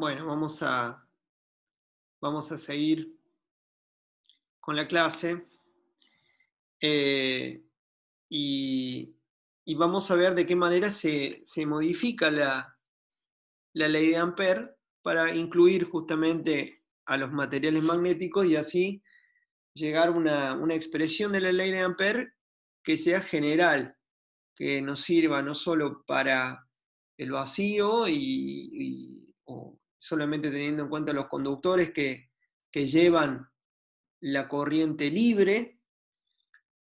Bueno, vamos a, vamos a seguir con la clase eh, y, vamos a ver de qué manera se, modifica la, ley de Ampère para incluir justamente a los materiales magnéticos y así llegar a una, expresión de la ley de Ampère que sea general, que nos sirva no solo para el vacío y, solamente teniendo en cuenta los conductores que, llevan la corriente libre,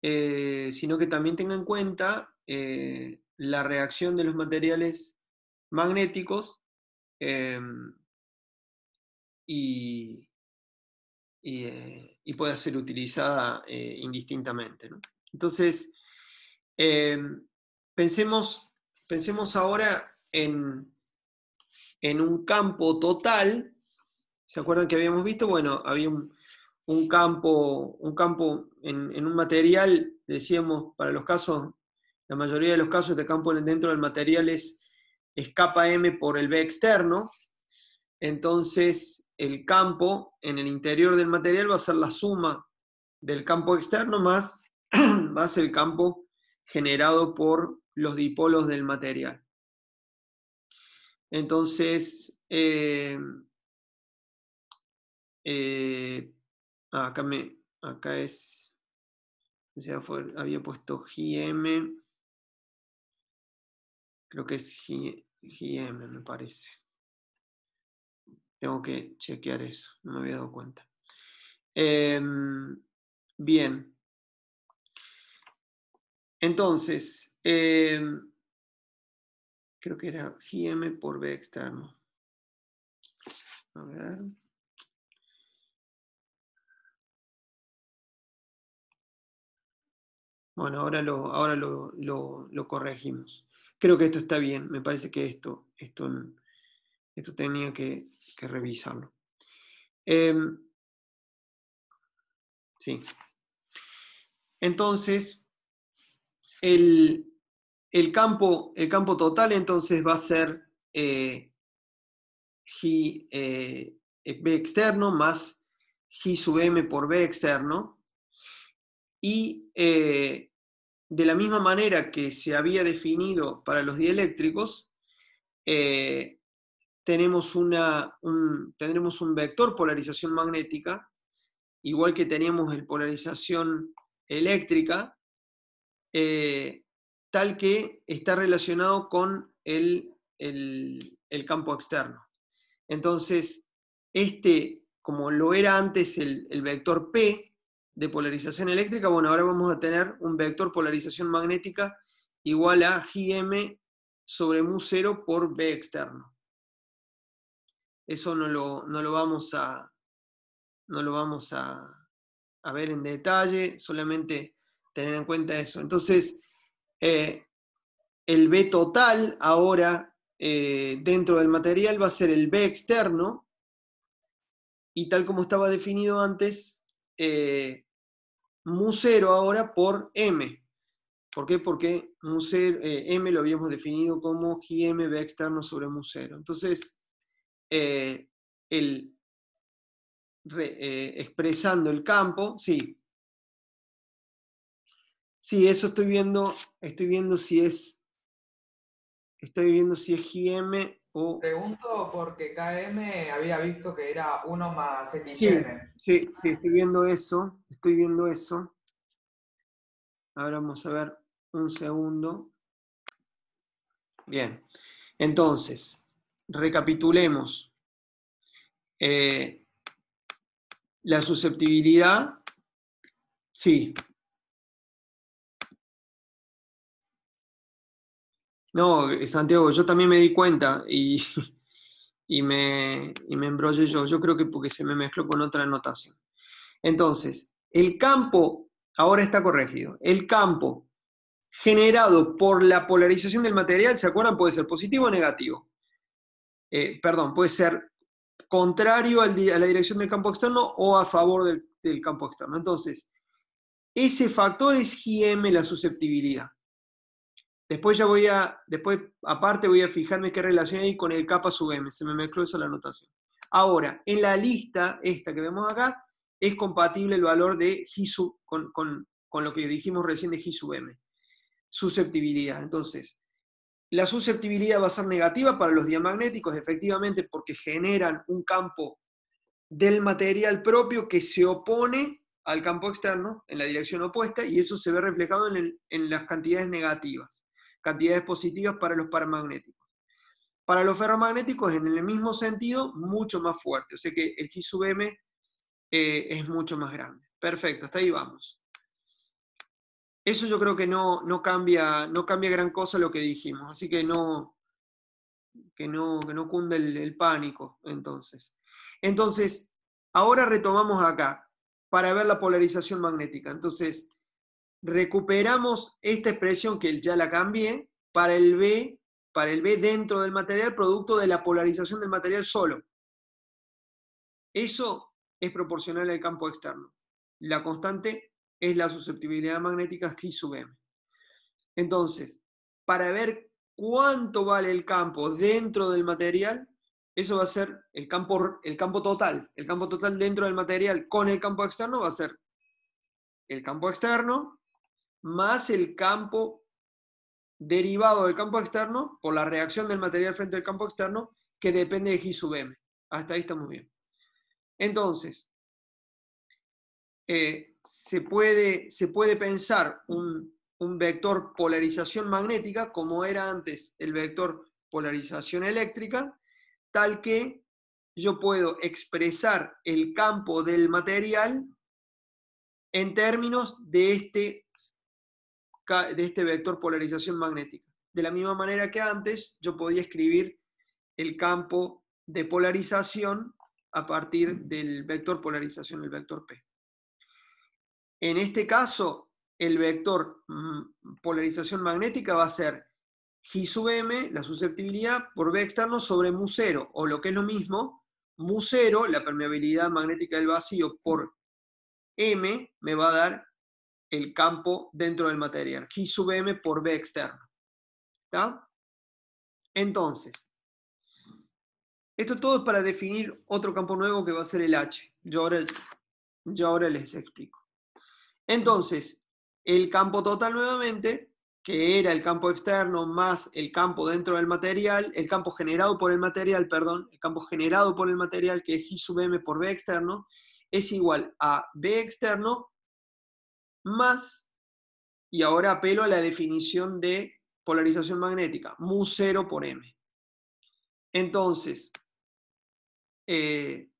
eh, sino que también tenga en cuenta eh, la reacción de los materiales magnéticos y, eh, y, pueda ser utilizada indistintamente. Entonces, em, pensemos, pensemos ahora en, en un campo total, ¿se acuerdan que habíamos visto? Bueno, había un, campo, un campo en, un material, decíamos, para los casos, la mayoría de los casos de campo dentro del material es, es capa M por el B externo, entonces el campo en el interior del material va a ser la suma del campo externo más, más el campo generado por los dipolos del material. Entonces, eh, eh, acá, me, acá es, había puesto GM, creo que es GM, me parece. Tengo que chequear eso, no me había dado cuenta. Em, bien. Entonces, em, creo que era GM por B externo. A ver. Bueno, ahora lo, ahora lo, corregimos. Creo que esto está bien. Me parece que esto, esto, esto tenía que, revisarlo. Em, sí. Entonces, el, el campo, el campo total entonces va a ser eh, eh, B externo más G sub M por B externo. Y eh, de la misma manera que se había definido para los dieléctricos, tenemos, una, un, tendremos un vector polarización magnética, igual que teníamos el polarización eléctrica, tal que está relacionado con el, campo externo. Entonces, este, como lo era antes el, vector P de polarización eléctrica, bueno, ahora vamos a tener un vector polarización magnética igual a GM sobre mu0 por B externo. Eso no lo, lo vamos, a, no lo vamos a, a ver en detalle, solamente tener en cuenta eso. Entonces, eh, el B total ahora eh, dentro del material va a ser el B externo y tal como estaba definido antes, eh, mu0 ahora por M. ¿Por qué? Porque M lo habíamos definido como GM B externo sobre mu0. Entonces, el, expresando el campo, sí, Sí, eso estoy viendo, estoy viendo si es, estoy viendo si es GM o... Pregunto porque KM había visto que era 1 más XM. Sí, sí, estoy viendo eso, estoy viendo eso. Ahora vamos a ver un segundo. Bien, entonces, recapitulemos. Eh, la susceptibilidad, sí, No, eh, Santiago, yo también me di cuenta y, y, me, y me embrollé yo. Yo creo que porque se me mezcló con otra anotación. Entonces, el campo, ahora está corregido, el campo generado por la polarización del material, ¿se acuerdan? Puede ser positivo o negativo. Eh, perdón, puede ser contrario a la dirección del campo externo o a favor del, del campo externo. Entonces, ese factor es GM, la susceptibilidad. Después ya voy a, después aparte voy a fijarme qué relación hay con el kappa sub m, se me mezcló esa la anotación. Ahora, en la lista, esta que vemos acá, es compatible el valor de G sub, con, con lo que dijimos recién de G sub m. Susceptibilidad. Entonces, la susceptibilidad va a ser negativa para los diamagnéticos, efectivamente, porque generan un campo del material propio que se opone al campo externo en la dirección opuesta y eso se ve reflejado en, en las cantidades negativas cantidades positivas para los paramagnéticos. Para los ferromagnéticos, en el mismo sentido, mucho más fuerte. O sea que el G sub M eh, es mucho más grande. Perfecto, hasta ahí vamos. Eso yo creo que no, no, cambia, no cambia gran cosa lo que dijimos. Así que no, que no, que no cunde el, el pánico, entonces. Entonces, ahora retomamos acá para ver la polarización magnética. Entonces, recuperamos esta expresión que ya la cambié para el B, para el B dentro del material, producto de la polarización del material solo. Eso es proporcional al campo externo. La constante es la susceptibilidad magnética G sub m. Entonces, para ver cuánto vale el campo dentro del material, eso va a ser el campo, el campo total. El campo total dentro del material con el campo externo va a ser el campo externo más el campo derivado del campo externo por la reacción del material frente al campo externo que depende de G sub m. Hasta ahí estamos bien. Entonces, eh, se, puede, se, puede, pensar un, un, vector polarización magnética como era antes el vector polarización eléctrica, tal que yo puedo expresar el campo del material en términos de este de este vector polarización magnética. De la misma manera que antes, yo podía escribir el campo de polarización a partir del vector polarización, el vector P. En este caso, el vector mm, polarización magnética va a ser G sub m, la susceptibilidad, por B externo sobre mu 0, o lo que es lo mismo, mu 0, la permeabilidad magnética del vacío, por m, me va a dar el campo dentro del material. G sub m por B externo. ¿Está? Entonces, esto todo es para definir otro campo nuevo que va a ser el H. Yo ahora, yo ahora les explico. Entonces, el campo total nuevamente, que era el campo externo más el campo dentro del material, el campo generado por el material, perdón, el campo generado por el material, que es G sub m por B externo, es igual a B externo más, y ahora apelo a la definición de polarización magnética, mu 0 por m. Entonces, eh,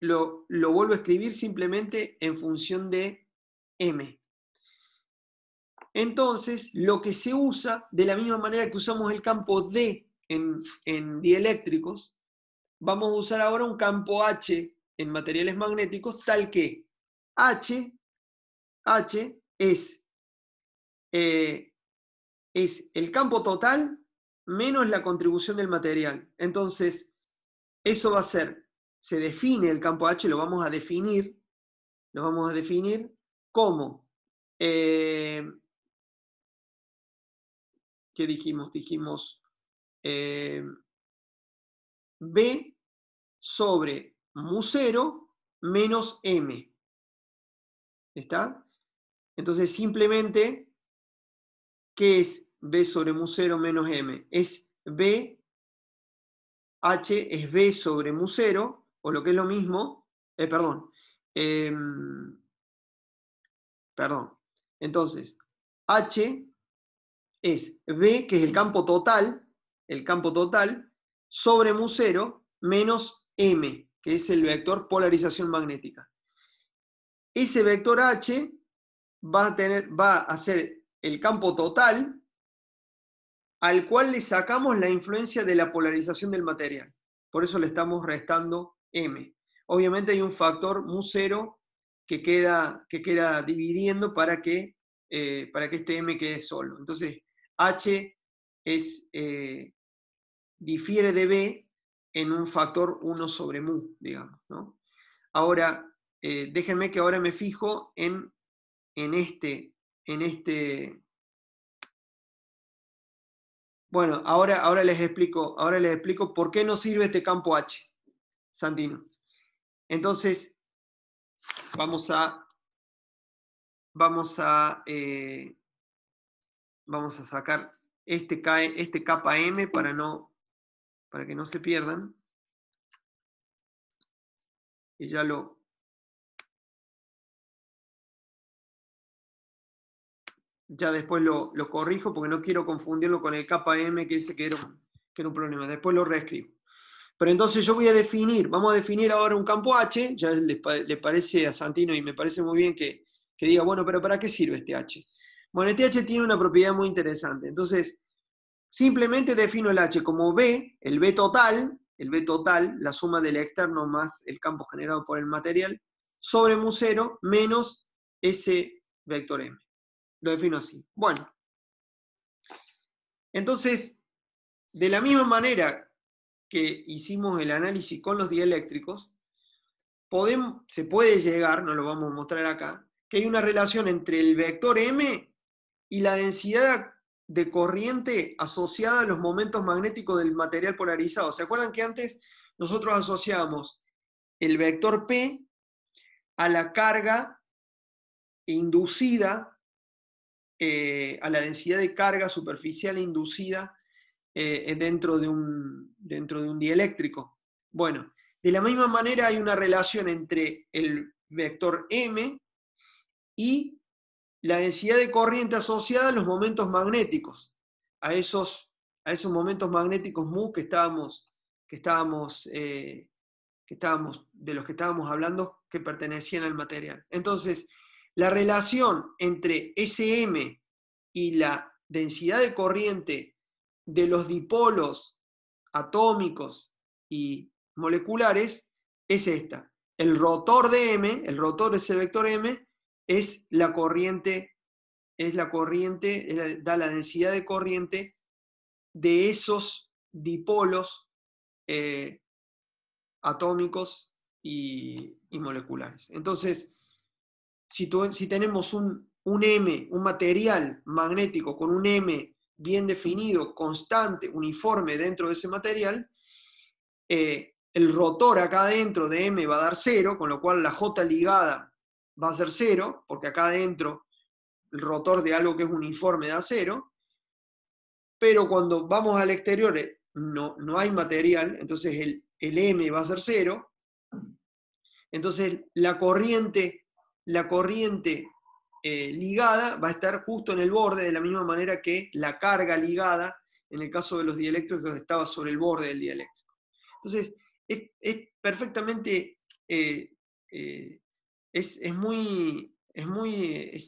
lo, lo, vuelvo a escribir simplemente en función de m. Entonces, lo que se usa, de la misma manera que usamos el campo D en, en dieléctricos, vamos a usar ahora un campo H en materiales magnéticos, tal que H H es, eh, es el campo total menos la contribución del material. Entonces, eso va a ser, se define el campo H, lo vamos a definir, lo vamos a definir como, eh, ¿qué dijimos? Dijimos eh, B sobre mu 0 menos M. ¿Está? Entonces, simplemente, ¿qué es B sobre mu 0 menos M? Es B, H es B sobre mu 0, o lo que es lo mismo, eh, perdón, em, perdón. Entonces, H es B, que es el campo total, el campo total, sobre mu 0 menos M, que es el vector polarización magnética. Ese vector H va a, tener, va a ser el campo total al cual le sacamos la influencia de la polarización del material. Por eso le estamos restando M. Obviamente hay un factor mu 0 que queda, que queda dividiendo para que, eh, para que este M quede solo. Entonces, H es, eh, difiere de B en un factor 1 sobre mu, digamos. Ahora, eh, déjenme que ahora me fijo en en este, en este, Bueno, ahora, ahora, les explico, ahora les explico por qué no sirve este campo H, Santino. Entonces, vamos a, vamos a, eh, vamos a sacar este, este capa M para, no, para que no se pierdan. Y ya lo, ya después lo, corrijo porque no quiero confundirlo con el KM que dice que era, que un problema. Después lo reescribo. Pero entonces yo voy a definir, vamos a definir ahora un campo H, ya le, parece a Santino y me parece muy bien que, que, diga, bueno, pero ¿para qué sirve este H? Bueno, este H tiene una propiedad muy interesante. Entonces, simplemente defino el H como B, el B total, el B total, la suma del externo más el campo generado por el material, sobre mu 0 menos ese vector M. Lo defino así. Bueno. Entonces, de la misma manera que hicimos el análisis con los dieléctricos, podemos, se puede llegar, no lo vamos a mostrar acá, que hay una relación entre el vector M y la densidad de corriente asociada a los momentos magnéticos del material polarizado. ¿Se acuerdan que antes nosotros asociábamos el vector P a la carga inducida eh, a la densidad de carga superficial inducida eh, dentro, de un, dentro de un dieléctrico. Bueno, de la misma manera hay una relación entre el vector m y la densidad de corriente asociada a los momentos magnéticos, a esos, a esos momentos magnéticos mu que estábamos, que estábamos, eh, que estábamos, de los que estábamos hablando que pertenecían al material. Entonces, la relación entre SM y la densidad de corriente de los dipolos atómicos y moleculares es esta. El rotor de M, el rotor de ese vector M, es la corriente, es la corriente, da la densidad de corriente de esos dipolos eh, atómicos y, y moleculares. Entonces, si, tenemos un, M, un material magnético con un M bien definido, constante, uniforme dentro de ese material, eh, el rotor acá adentro de M va a dar cero, con lo cual la J ligada va a ser cero, porque acá adentro el rotor de algo que es uniforme da cero, pero cuando vamos al exterior eh, no, no hay material, entonces el, el M va a ser cero, entonces la corriente la corriente eh, ligada va a estar justo en el borde, de la misma manera que la carga ligada, en el caso de los dieléctricos, estaba sobre el borde del dieléctrico. Entonces, es, perfectamente, eh, eh, es, muy, es muy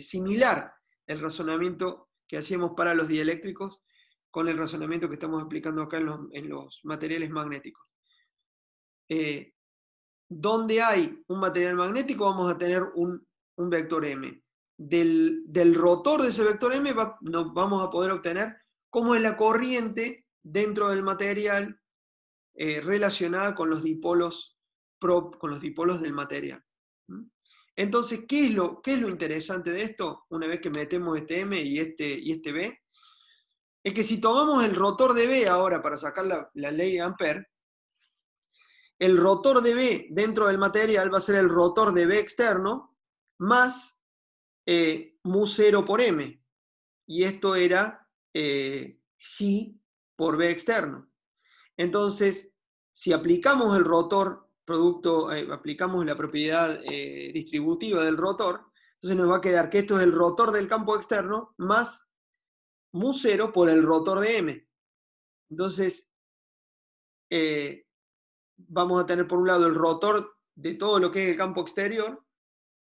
similar el razonamiento que hacíamos para los dieléctricos con el razonamiento que estamos explicando acá en los, materiales magnéticos donde hay un material magnético vamos a tener un, vector M. Del, rotor de ese vector M vamos a poder obtener cómo es la corriente dentro del material eh, relacionada con los dipolos con los dipolos del material. Entonces, ¿qué es, lo, ¿qué es lo interesante de esto? Una vez que metemos este M y este, y este B, es que si tomamos el rotor de B ahora para sacar la, la ley de Ampere, el rotor de B dentro del material va a ser el rotor de B externo más eh, mu 0 por M. Y esto era eh, G por B externo. Entonces, si aplicamos el rotor, producto, eh, aplicamos la propiedad distributiva del rotor, entonces nos va a quedar que esto es el rotor del campo externo más mu 0 por el rotor de M. Entonces, vamos a tener por un lado el rotor de todo lo que es el campo exterior,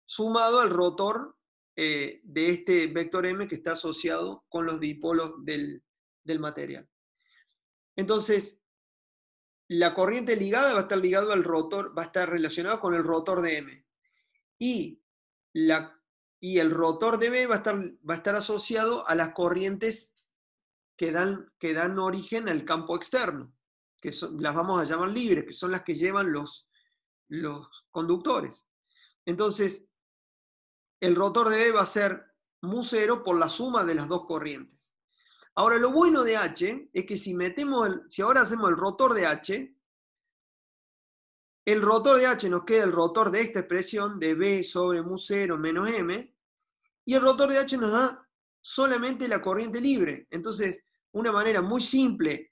sumado al rotor eh, de este vector M que está asociado con los dipolos del, material. Entonces, la corriente ligada va a estar ligado al rotor, va a estar relacionado con el rotor de M. Y, la, y el rotor de B va a, estar, va a estar asociado a las corrientes que dan, que dan origen al campo externo que las vamos a llamar libres, que son las que llevan los, los conductores. Entonces, el rotor de E va a ser mu cero por la suma de las dos corrientes. Ahora, lo bueno de H es que si metemos, el, si ahora hacemos el rotor de H, el rotor de H nos queda el rotor de esta expresión de B sobre mu 0 menos M, y el rotor de H nos da solamente la corriente libre. Entonces, una manera muy simple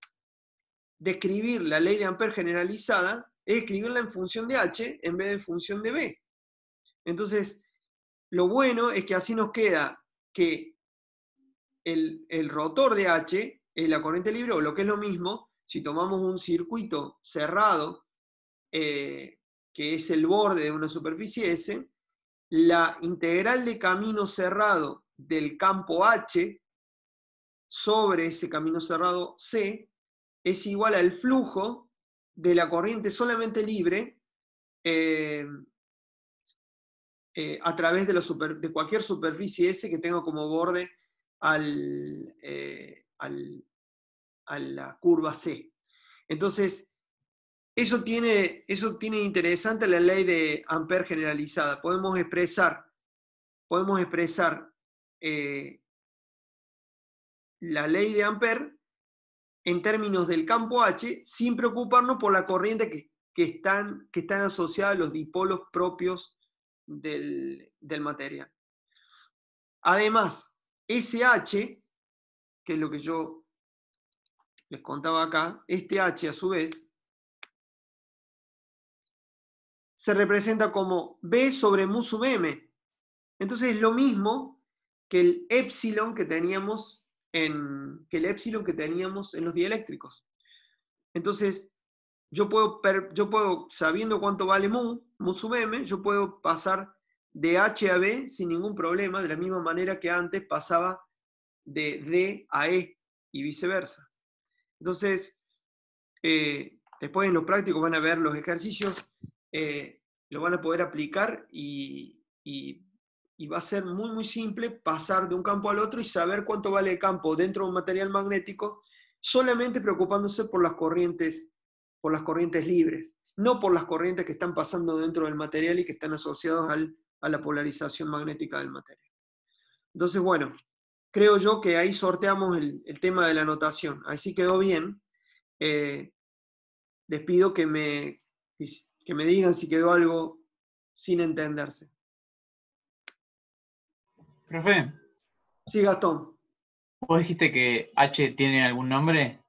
de escribir la ley de Ampère generalizada es escribirla en función de H en vez de en función de B. Entonces, lo bueno es que así nos queda que el, rotor de H es la corriente libre, o lo que es lo mismo, si tomamos un circuito cerrado, eh, que es el borde de una superficie S, la integral de camino cerrado del campo H sobre ese camino cerrado C es igual al flujo de la corriente solamente libre eh, eh, a través de, de, cualquier superficie S que tenga como borde eh, al, a la curva C. Entonces, eso tiene, eso tiene interesante la ley de Ampère generalizada. Podemos expresar, podemos expresar la ley de Ampère en términos del campo H sin preocuparnos por la corriente que, están, que están asociadas a los dipolos propios del, material. Además, ese H, que es lo que yo les contaba acá, este H a su vez, se representa como B sobre mu sub m. Entonces es lo mismo que el epsilon que teníamos en, que el epsilon que teníamos en los dieléctricos. Entonces, yo puedo, yo puedo, sabiendo cuánto vale mu, mu sub m, yo puedo pasar de H a B sin ningún problema, de la misma manera que antes pasaba de D a E y viceversa. Entonces, eh, después en los prácticos van a ver los ejercicios, eh, lo van a poder aplicar y, y y va a ser muy, muy simple pasar de un campo al otro y saber cuánto vale el campo dentro de un material magnético, solamente preocupándose por las corrientes, por las corrientes libres, no por las corrientes que están pasando dentro del material y que están asociadas a la polarización magnética del material. Entonces, bueno, creo yo que ahí sorteamos el, tema de la notación. Así quedó bien. Eh, les pido que me, que me digan si quedó algo sin entenderse. Profe. Sí, Gastón. ¿Vos dijiste que H tiene algún nombre?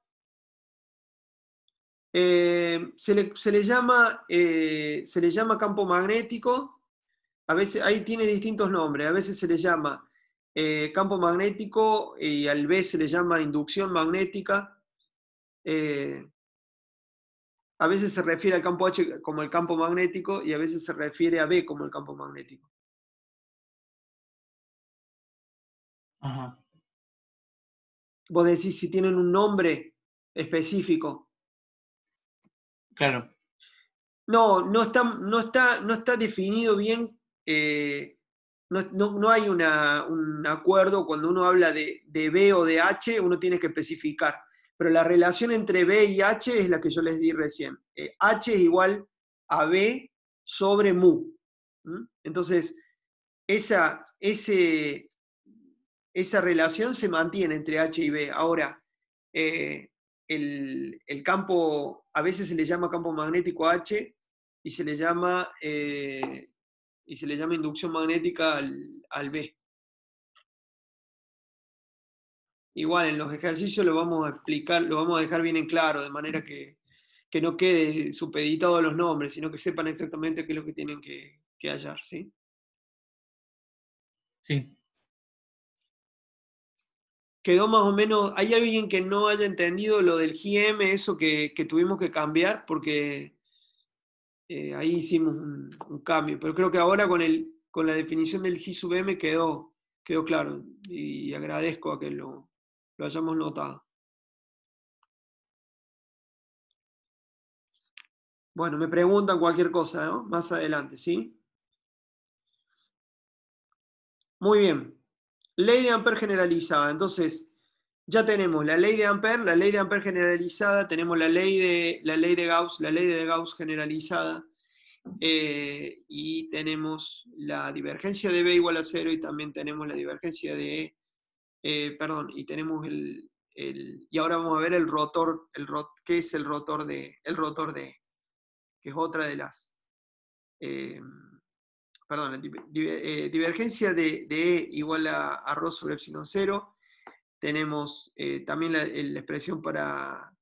Eh, se, le, llama, eh, se le llama campo magnético. A veces ahí tiene distintos nombres. A veces se le llama eh, campo magnético y al B se le llama inducción magnética. a veces se refiere al campo H como el campo magnético y a veces se refiere a B como el campo magnético. Vos decís si tienen un nombre específico. Claro. No, no está, no está, no está definido bien, eh, no, hay un acuerdo cuando uno habla de, B o de H, uno tiene que especificar. Pero la relación entre B y H es la que yo les di recién. Eh, H es igual a B sobre mu. Entonces, esa, ese, esa relación se mantiene entre H y B. Ahora, eh, el, campo, a veces se le llama campo magnético H y se le llama, eh, y se le llama inducción magnética al, B. Igual en los ejercicios lo vamos a explicar, lo vamos a dejar bien en claro, de manera que, no quede supeditado a los nombres, sino que sepan exactamente qué es lo que tienen que, que hallar, ¿sí? Sí, quedó más o menos, ¿hay alguien que no haya entendido lo del GM, eso que, tuvimos que cambiar? Porque eh, ahí hicimos un, cambio, pero creo que ahora con, el, con la definición del G sub M quedó, quedó claro y agradezco a que lo, lo hayamos notado. Bueno, me preguntan cualquier cosa, ¿no? Más adelante, ¿sí? Muy bien. Ley de Ampère generalizada. Entonces, ya tenemos la ley de Ampère, la ley de Ampère generalizada, tenemos la ley de, la ley de Gauss, la ley de Gauss generalizada, eh, y tenemos la divergencia de B igual a cero y también tenemos la divergencia de, eh, perdón, y tenemos el- y ahora vamos a ver el rotor, el rot, qué es el rotor de, el rotor de, que es otra de las, eh, perdón, eh, divergencia de, E igual a, a ρ sobre epsilon 0. Tenemos eh, también la, expresión para,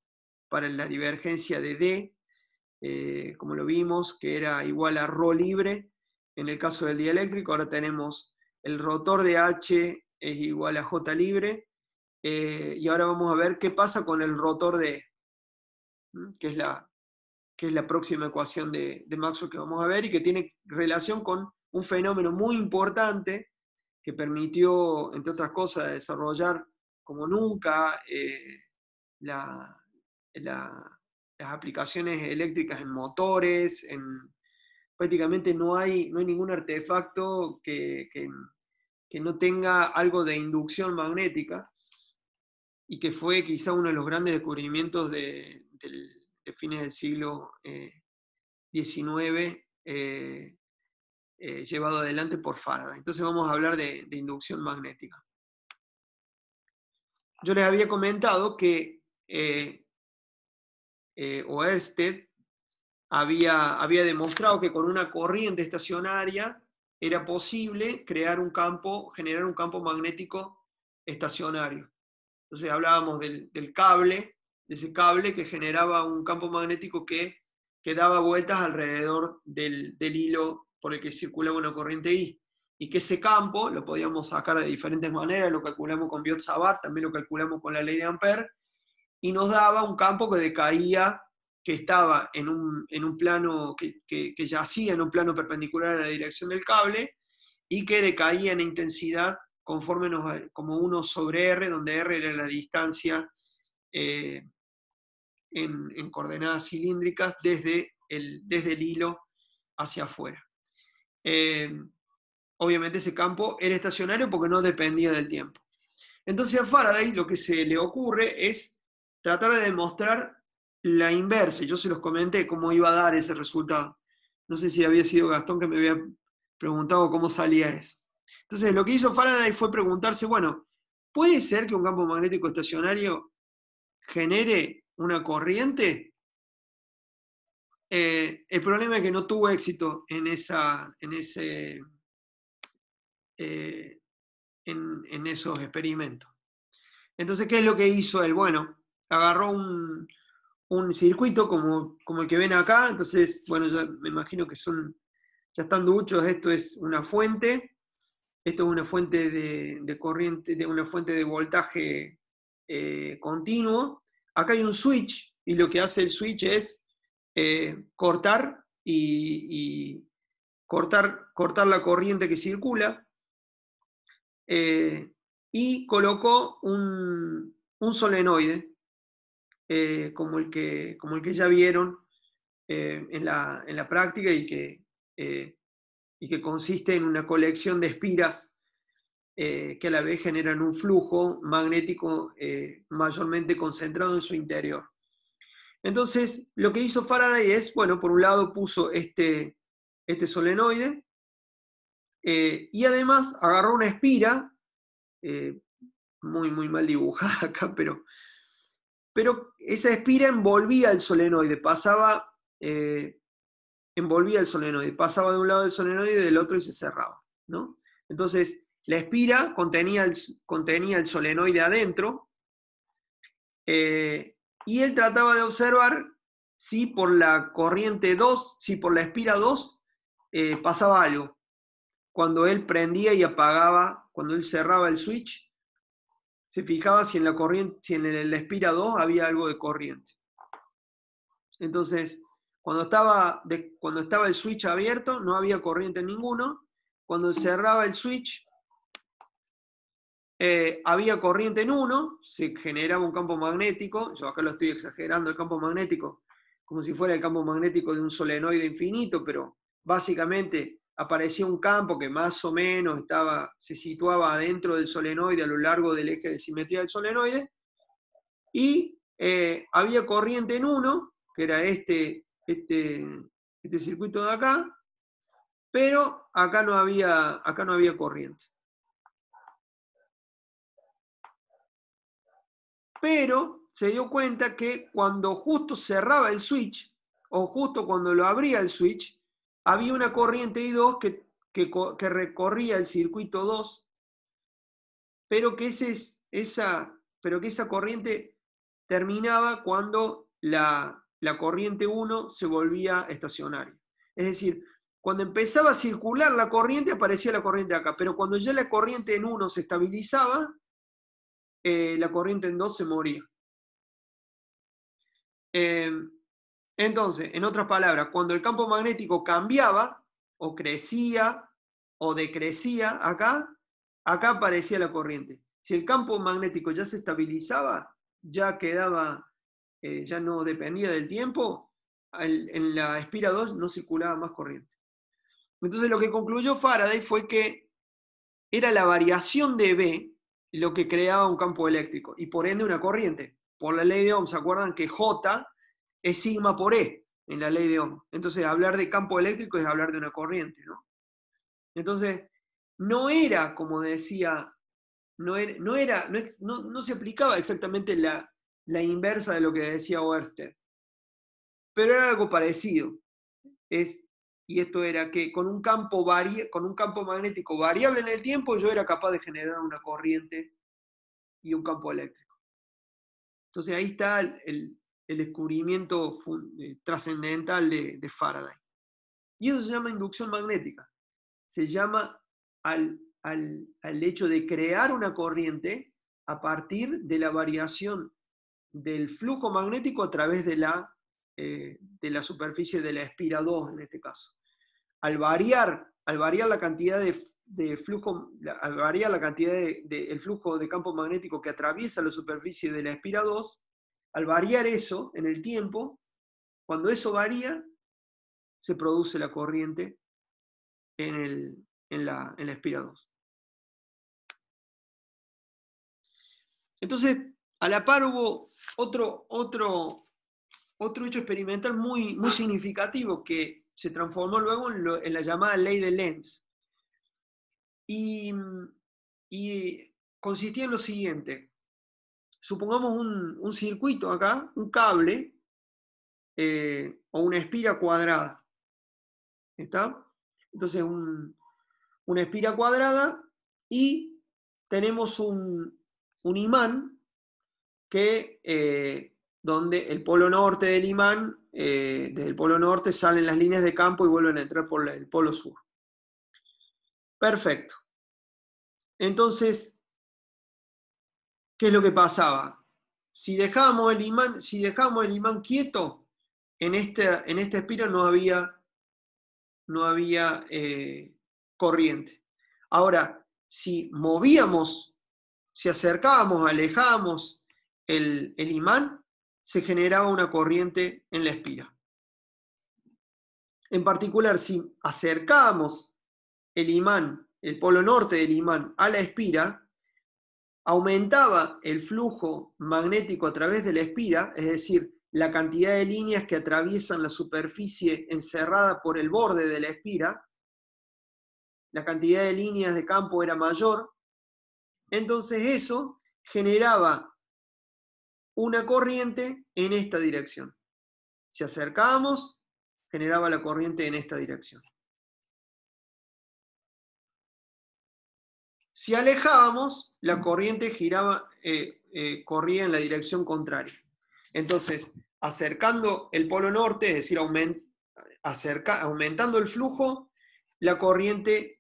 para la divergencia de D, eh, como lo vimos, que era igual a ρ libre en el caso del dieléctrico. Ahora tenemos el rotor de H es igual a J libre. y ahora vamos a ver qué pasa con el rotor de E, que es la, que es la próxima ecuación de, Maxwell que vamos a ver y que tiene relación con un fenómeno muy importante que permitió, entre otras cosas, desarrollar como nunca eh, la- la- las aplicaciones eléctricas en motores, en, prácticamente no hay, no hay ningún artefacto que, que- que no tenga algo de inducción magnética y que fue quizá uno de los grandes descubrimientos de, del- fines del siglo eh, XIX, eh, eh, llevado adelante por Faraday. Entonces vamos a hablar de, inducción magnética. Yo les había comentado que eh, eh, Oersted había, demostrado que con una corriente estacionaria era posible crear un campo, generar un campo magnético estacionario. Entonces hablábamos del, cable, ese cable que generaba un campo magnético que, que daba vueltas alrededor del, del hilo por el que circulaba una corriente I. Y que ese campo lo podíamos sacar de diferentes maneras, lo calculamos con Biot-Savart, también lo calculamos con la ley de Ampère, y nos daba un campo que decaía, que estaba en un, en un plano, que, que, que yacía en un plano perpendicular a la dirección del cable, y que decaía en intensidad conforme nos, como 1 sobre R, donde R era la distancia eh, en, en, coordenadas cilíndricas desde el, desde el hilo hacia afuera. Eh, obviamente ese campo era estacionario porque no dependía del tiempo. Entonces a Faraday lo que se le ocurre es tratar de demostrar la inversa. Yo se los comenté cómo iba a dar ese resultado. No sé si había sido Gastón que me había preguntado cómo salía eso. Entonces lo que hizo Faraday fue preguntarse, bueno, ¿puede ser que un campo magnético estacionario genere una corriente? Eh, el problema es que no tuvo éxito en, esa, en, ese, eh, en, esos experimentos. Entonces, ¿qué es lo que hizo él? Bueno, agarró un, un circuito como, como, el que ven acá, entonces, bueno, ya me imagino que son, ya están duchos, esto es una fuente, esto es una fuente de, de corriente, de una fuente de voltaje eh, continuo. Acá hay un switch, y lo que hace el switch es eh, cortar y, cortar, cortar la corriente que circula. Eh, y colocó un, solenoide, eh, como, el que, como el que ya vieron en la, en, la, práctica y que, y que consiste en una colección de espiras eh, que a la vez generan un flujo magnético eh, mayormente concentrado en su interior. Entonces, lo que hizo Faraday es, bueno, por un lado puso este, este solenoide eh, y además agarró una espira, muy, muy mal dibujada acá, pero, pero esa espira envolvía el solenoide, pasaba, envolvía el solenoide, pasaba de un lado del solenoide y del otro y se cerraba, ¿no? Entonces, la espira contenía el, solenoide adentro, eh, y él trataba de observar si por la corriente 2, si por la espira 2 eh, pasaba algo. Cuando él prendía y apagaba, cuando él cerraba el switch, se fijaba si en la, corriente, si en la espira 2 había algo de corriente. Entonces, cuando estaba, cuando estaba el switch abierto, no había corriente ninguno. Cuando cerraba el switch, eh, había corriente en uno, se generaba un campo magnético, yo acá lo estoy exagerando, el campo magnético, como si fuera el campo magnético de un solenoide infinito, pero básicamente aparecía un campo que más o menos estaba, se situaba adentro del solenoide a lo largo del eje de simetría del solenoide, y eh, había corriente en uno, que era este, este, este circuito de acá, pero acá no había, acá no había corriente. Pero se dio cuenta que cuando justo cerraba el switch, o justo cuando lo abría el switch, había una corriente I2 que, que, recorría el circuito 2, pero que, esa, pero que esa corriente terminaba cuando la, la corriente 1 se volvía estacionaria. Es decir, cuando empezaba a circular la corriente aparecía la corriente acá, pero cuando ya la corriente en 1 se estabilizaba, eh, la corriente en 2 se moría. Em, entonces, en otras palabras, cuando el campo magnético cambiaba, o crecía, o decrecía acá, acá aparecía la corriente. Si el campo magnético ya se estabilizaba, ya quedaba, eh, ya no dependía del tiempo, en la espira 2 no circulaba más corriente. Entonces lo que concluyó Faraday fue que era la variación de B lo que creaba un campo eléctrico y por ende una corriente. Por la ley de Ohm, ¿se acuerdan que J es sigma por E en la ley de Ohm? Entonces hablar de campo eléctrico es hablar de una corriente, ¿no? Entonces, no era, como decía, no no, era, no, se aplicaba exactamente la, la inversa de lo que decía Oersted, pero era algo parecido. Es y esto era que con un, campo con un campo magnético variable en el tiempo yo era capaz de generar una corriente y un campo eléctrico. Entonces ahí está el, descubrimiento eh, trascendental de, Faraday. Y eso se llama inducción magnética. Se llama al, hecho de crear una corriente a partir de la variación del flujo magnético a través de la, eh, de la superficie de la espira 2 en este caso al variar, al variar la cantidad de, flujo, al variar la cantidad de, flujo de campo magnético que atraviesa la superficie de la espira 2, al variar eso en el tiempo, cuando eso varía, se produce la corriente en, la, en la espira 2. Entonces, a la par hubo otro, otro, otro hecho experimental muy, muy significativo que se transformó luego en, la llamada ley de Lenz. Y, consistía en lo siguiente. Supongamos un, circuito acá, un cable eh, o una espira cuadrada. ¿Está? Entonces, una espira cuadrada y tenemos un, imán que, eh, donde el polo norte del imán eh, desde el polo norte salen las líneas de campo y vuelven a entrar por el polo sur. Perfecto. Entonces, ¿qué es lo que pasaba? Si dejábamos el imán, si el imán quieto, en esta, en esta espira no había, no había eh, corriente. Ahora, si movíamos, si acercábamos, alejábamos el, el imán, se generaba una corriente en la espira. En particular, si acercábamos el imán, el polo norte del imán, a la espira, aumentaba el flujo magnético a través de la espira, es decir, la cantidad de líneas que atraviesan la superficie encerrada por el borde de la espira, la cantidad de líneas de campo era mayor, entonces eso generaba una corriente en esta dirección. Si acercábamos, generaba la corriente en esta dirección. Si alejábamos, la corriente giraba, eh, eh, corría en la dirección contraria. Entonces, acercando el polo norte, es decir, aumentando el flujo, la corriente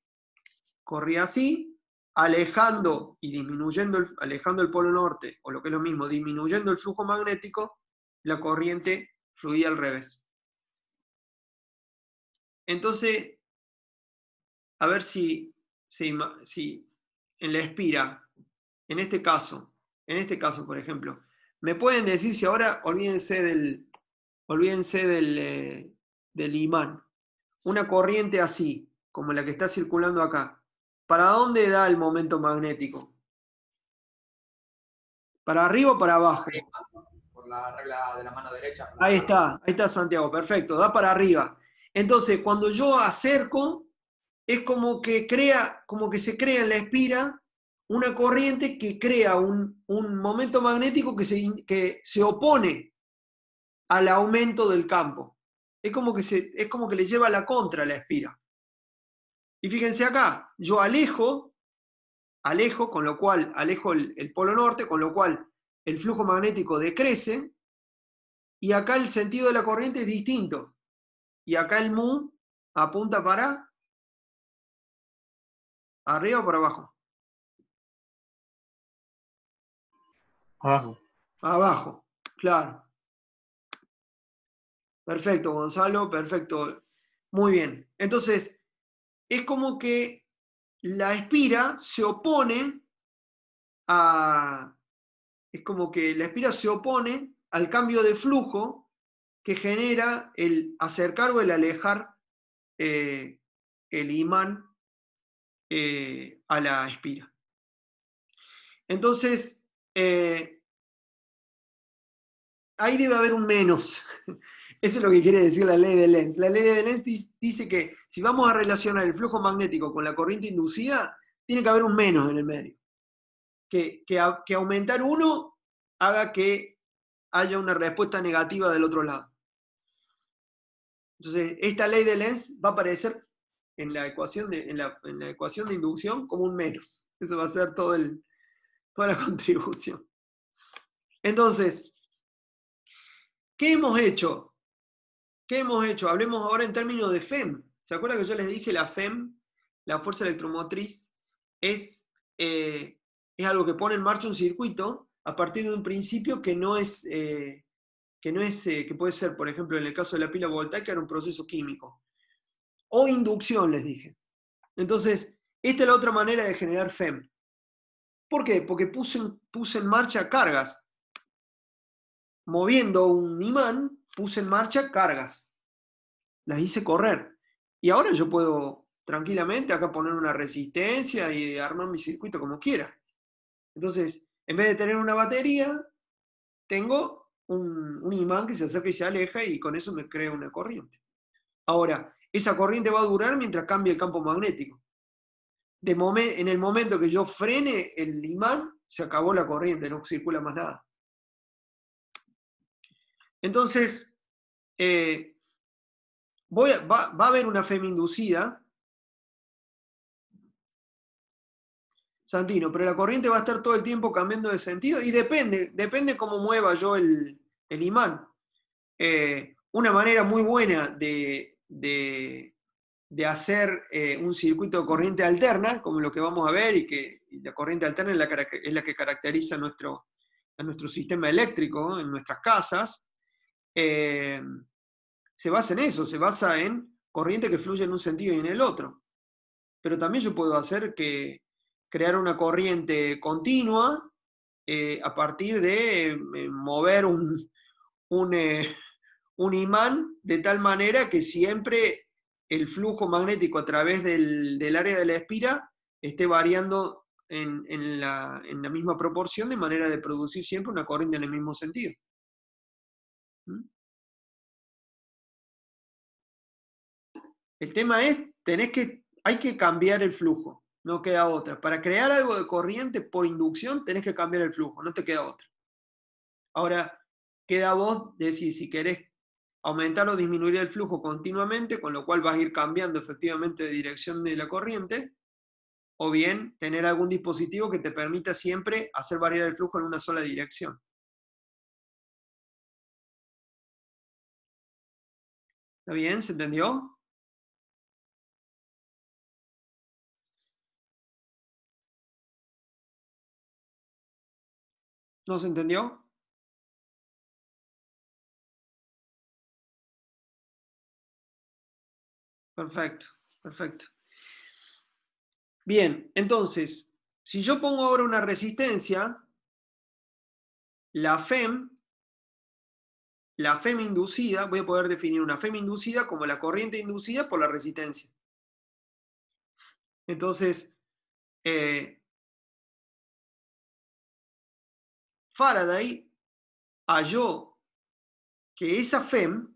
corría así, alejando y disminuyendo el, alejando el polo norte, o lo que es lo mismo, disminuyendo el flujo magnético, la corriente fluía al revés. Entonces, a ver si, si, si en la espira, en este caso, en este caso, por ejemplo, me pueden decir si ahora olvídense del, olvídense del, eh, del imán, una corriente así, como la que está circulando acá, ¿Para dónde da el momento magnético? ¿Para arriba o para abajo? Por la regla de la mano derecha. Ahí está, ahí está Santiago, perfecto, da para arriba. Entonces, cuando yo acerco, es como que crea, como que se crea en la espira una corriente que crea un, momento magnético que se, que se, opone al aumento del campo. Es como, que se, es como que le lleva la contra a la espira. Y fíjense acá, yo alejo, alejo, con lo cual alejo el, el polo norte, con lo cual el flujo magnético decrece, y acá el sentido de la corriente es distinto. Y acá el mu apunta para arriba o para abajo. Abajo. Abajo, claro. Perfecto, Gonzalo, perfecto. Muy bien. Entonces, es como que la espira se opone a... Es como que la espira se opone al cambio de flujo que genera el acercar o el alejar eh, el imán eh, a la espira. Entonces, eh, ahí debe haber un menos. Eso es lo que quiere decir la ley de Lenz. La ley de Lenz dice que si vamos a relacionar el flujo magnético con la corriente inducida, tiene que haber un menos en el medio. Que, que aumentar uno haga que haya una respuesta negativa del otro lado. Entonces, esta ley de Lenz va a aparecer en la ecuación de, en la, ecuación de inducción como un menos. Eso va a ser todo el, toda la contribución. Entonces, ¿qué hemos hecho? ¿Qué hemos hecho? Hablemos ahora en términos de FEM. ¿Se acuerdan que yo les dije la FEM, la fuerza electromotriz, es, eh, es algo que pone en marcha un circuito a partir de un principio que no es, eh, que, no es eh, que puede ser, por ejemplo, en el caso de la pila voltaica, era un proceso químico. O inducción, les dije. Entonces, esta es la otra manera de generar FEM. ¿Por qué? Porque puse, puse en marcha cargas. Moviendo un imán, puse en marcha cargas. Las hice correr. Y ahora yo puedo tranquilamente acá poner una resistencia y armar mi circuito como quiera. Entonces, en vez de tener una batería, tengo un, imán que se acerca y se aleja y con eso me crea una corriente. Ahora, esa corriente va a durar mientras cambie el campo magnético. De en el momento que yo frene el imán, se acabó la corriente, no circula más nada. Entonces, eh, voy va, va, a haber una FEM inducida Santino, pero la corriente va a estar todo el tiempo cambiando de sentido y depende, depende cómo mueva yo el, imán. Eh, una manera muy buena de, hacer eh, un circuito de corriente alterna, como lo que vamos a ver, y que la corriente alterna es la, que caracteriza nuestro, a nuestro sistema eléctrico en nuestras casas, eh, se basa en eso, se basa en corriente que fluye en un sentido y en el otro. Pero también yo puedo hacer que crear una corriente continua eh, a partir de eh, mover un, imán de tal manera que siempre el flujo magnético a través del, área de la espira esté variando en, la, en, la, misma proporción de manera de producir siempre una corriente en el mismo sentido. ¿Mm? El tema es, tenés que, hay que cambiar el flujo no queda otra. Para crear algo de corriente por inducción tenés que cambiar el flujo, no te queda otra. Ahora, queda vos decir si querés aumentar o disminuir el flujo continuamente, con lo cual vas a ir cambiando efectivamente de dirección de la corriente, o bien tener algún dispositivo que te permita siempre hacer variar el flujo en una sola dirección. ¿Está bien? ¿Se entendió? ¿No se entendió? Perfecto, perfecto. Bien, entonces, si yo pongo ahora una resistencia, la FEM, la FEM inducida, voy a poder definir una FEM inducida como la corriente inducida por la resistencia. Entonces, eh, Faraday halló que esa FEM,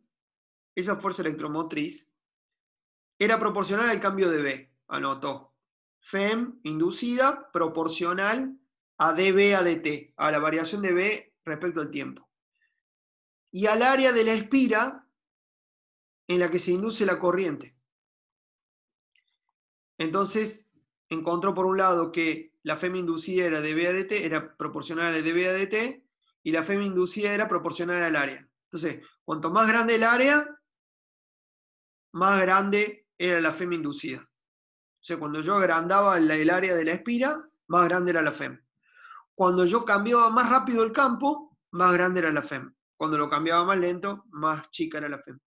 esa fuerza electromotriz, era proporcional al cambio de B, anotó. FEM inducida proporcional a dB a dt, a la variación de B respecto al tiempo. Y al área de la espira en la que se induce la corriente. Entonces, encontró por un lado que la FEM inducida era dt, era proporcional a dB a dt, y la FEM inducida era proporcional al área. Entonces, cuanto más grande el área, más grande era la FEM inducida. O sea, cuando yo agrandaba el área de la espira, más grande era la FEM. Cuando yo cambiaba más rápido el campo, más grande era la FEM. Cuando lo cambiaba más lento, más chica era la FEM.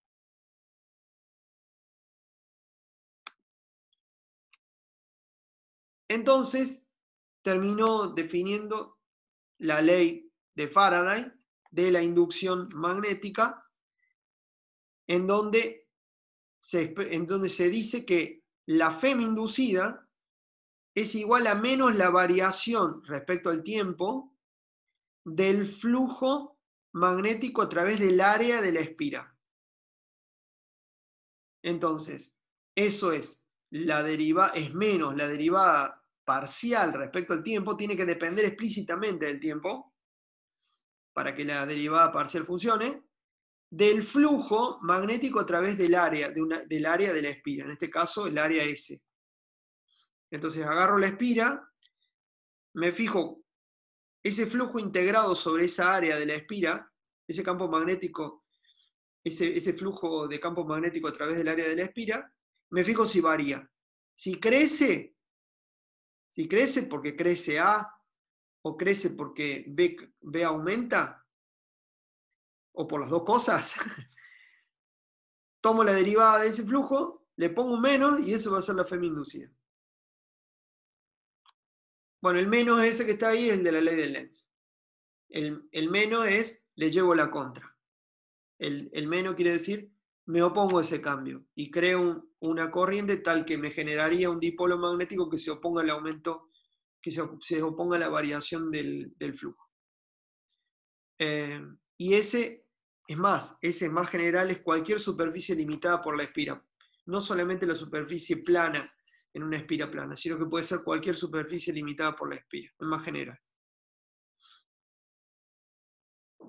Entonces, terminó definiendo la ley de Faraday de la inducción magnética, en donde se, en donde se dice que la FEM inducida es igual a menos la variación respecto al tiempo del flujo magnético a través del área de la espira. Entonces, eso es la derivada, es menos la derivada parcial respecto al tiempo, tiene que depender explícitamente del tiempo para que la derivada parcial funcione, del flujo magnético a través del área, de una, del área de la espira, en este caso el área S. Entonces agarro la espira, me fijo ese flujo integrado sobre esa área de la espira, ese campo magnético, ese, ese flujo de campo magnético a través del área de la espira, me fijo si varía. Si crece, si crece porque crece A o crece porque B, B aumenta, o por las dos cosas, tomo la derivada de ese flujo, le pongo un menos y eso va a ser la FEM inducida. Bueno, el menos ese que está ahí, es el de la ley de Lenz. El, menos es, le llevo la contra. El, menos quiere decir, me opongo a ese cambio y creo una corriente tal que me generaría un dipolo magnético que se oponga al aumento, que se, oponga a la variación del, flujo. Eh, y ese, es más, ese más general es cualquier superficie limitada por la espira. No solamente la superficie plana en una espira plana, sino que puede ser cualquier superficie limitada por la espira, es más general.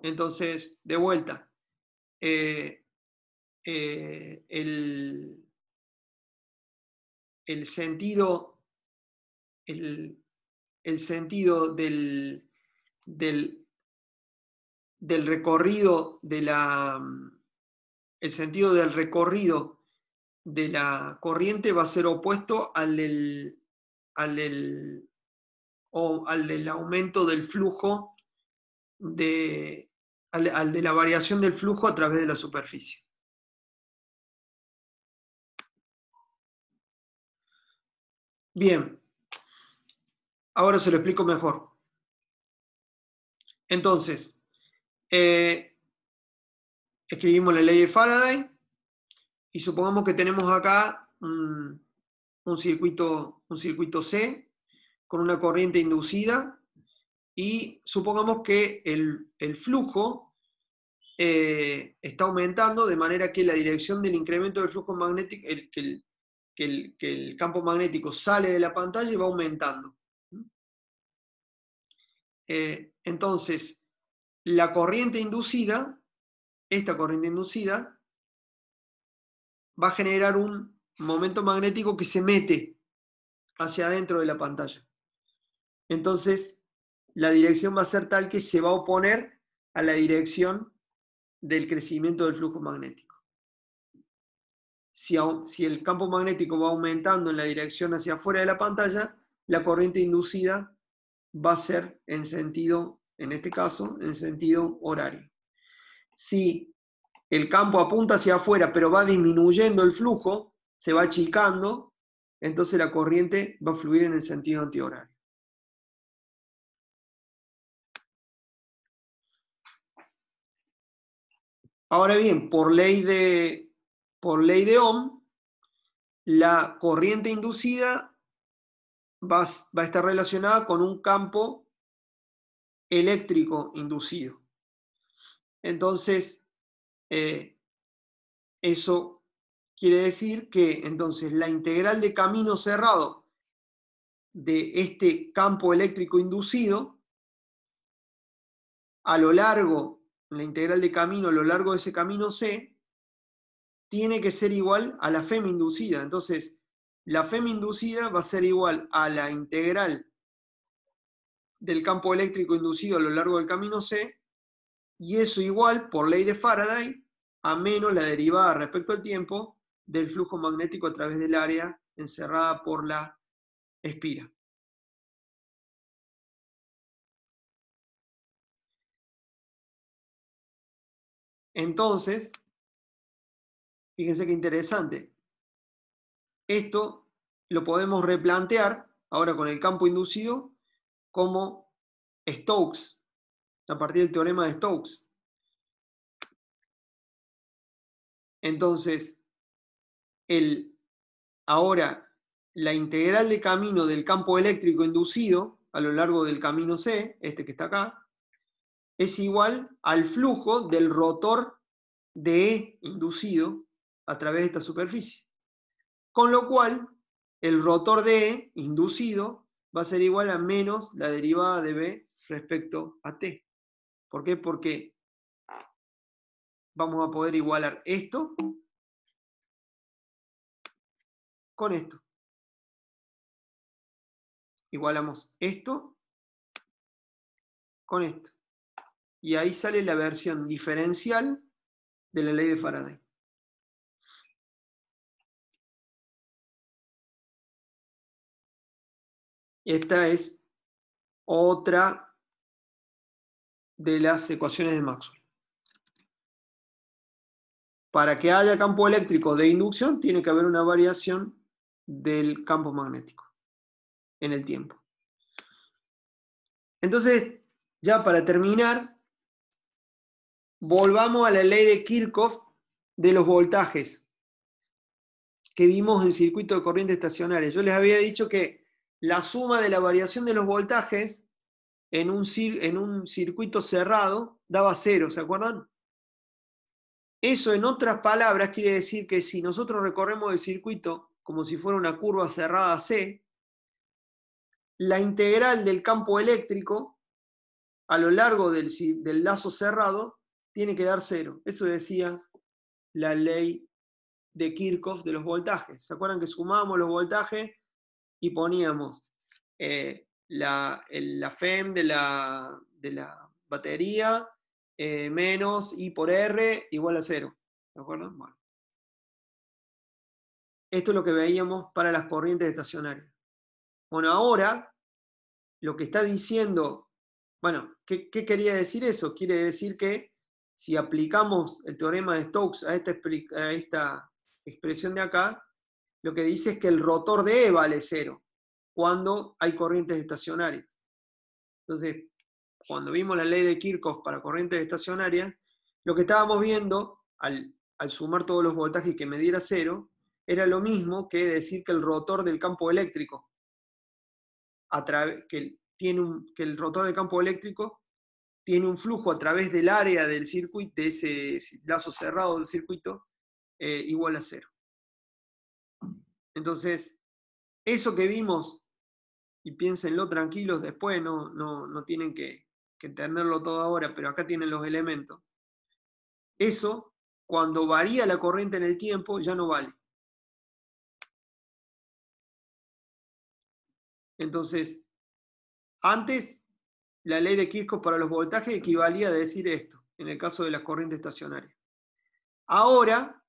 Entonces, de vuelta, eh, eh, el, sentido, el, sentido del, del, del recorrido de la el sentido del recorrido de la corriente va a ser opuesto al del, al o al del aumento del flujo, de, al, de la variación del flujo a través de la superficie. Bien, ahora se lo explico mejor. Entonces, eh, escribimos la ley de Faraday, y supongamos que tenemos acá un, circuito, un circuito C con una corriente inducida y supongamos que el, flujo eh, está aumentando de manera que la dirección del incremento del flujo magnético, el, que, el, campo magnético sale de la pantalla y va aumentando. Eh, entonces, la corriente inducida, esta corriente inducida, va a generar un momento magnético que se mete hacia adentro de la pantalla. Entonces, la dirección va a ser tal que se va a oponer a la dirección del crecimiento del flujo magnético. Si, el campo magnético va aumentando en la dirección hacia afuera de la pantalla, la corriente inducida va a ser en sentido, en este caso, en sentido horario. Si el campo apunta hacia afuera, pero va disminuyendo el flujo, se va achicando, entonces la corriente va a fluir en el sentido antihorario. Ahora bien, por ley de, por ley de Ohm, la corriente inducida va, va a estar relacionada con un campo eléctrico inducido. Entonces, eh, eso quiere decir que entonces la integral de camino cerrado de este campo eléctrico inducido a lo largo, la integral de camino a lo largo de ese camino C, tiene que ser igual a la FEM inducida. Entonces, la FEM inducida va a ser igual a la integral del campo eléctrico inducido a lo largo del camino C, y eso igual, por ley de Faraday, a menos la derivada respecto al tiempo del flujo magnético a través del área encerrada por la espira. Entonces, fíjense qué interesante. Esto lo podemos replantear ahora con el campo inducido como Stokes, a partir del teorema de Stokes. Entonces, el, ahora la integral de camino del campo eléctrico inducido a lo largo del camino C, este que está acá, es igual al flujo del rotor de E inducido a través de esta superficie. Con lo cual, el rotor de E inducido va a ser igual a menos la derivada de B respecto a T. ¿Por qué? Porque vamos a poder igualar esto con esto. Igualamos esto con esto. Y ahí sale la versión diferencial de la ley de Faraday. Esta es otra de las ecuaciones de Maxwell. Para que haya campo eléctrico de inducción, tiene que haber una variación del campo magnético en el tiempo. Entonces, ya para terminar, volvamos a la ley de Kirchhoff de los voltajes que vimos en circuito de corriente estacionaria. Yo les había dicho que la suma de la variación de los voltajes en un, en un circuito cerrado daba cero, ¿se acuerdan? Eso, en otras palabras, quiere decir que si nosotros recorremos el circuito como si fuera una curva cerrada C, la integral del campo eléctrico a lo largo del, del lazo cerrado tiene que dar cero. Eso decía la ley de Kirchhoff de los voltajes. ¿Se acuerdan que sumábamos los voltajes y poníamos eh, la, la, FEM de la, de la batería eh, menos I por R igual a cero. ¿De acuerdo? Esto es lo que veíamos para las corrientes estacionarias. Bueno, ahora lo que está diciendo, bueno, ¿qué, quería decir eso? Quiere decir que si aplicamos el teorema de Stokes a esta expresión de acá, lo que dice es que el rotor de E vale cero cuando hay corrientes estacionarias. Entonces, cuando vimos la ley de Kirchhoff para corrientes estacionarias, lo que estábamos viendo al, sumar todos los voltajes que me diera cero, era lo mismo que decir que el rotor del campo eléctrico, que, tiene un, que el rotor del campo eléctrico tiene un flujo a través del área del circuito, de ese lazo cerrado del circuito, eh, igual a cero. Entonces, eso que vimos, y piénsenlo tranquilos después, no, no, no tienen que, que entenderlo todo ahora, pero acá tienen los elementos. Eso, cuando varía la corriente en el tiempo, ya no vale. Entonces, antes la ley de Kirchhoff para los voltajes equivalía a decir esto, en el caso de las corrientes estacionarias. Ahora,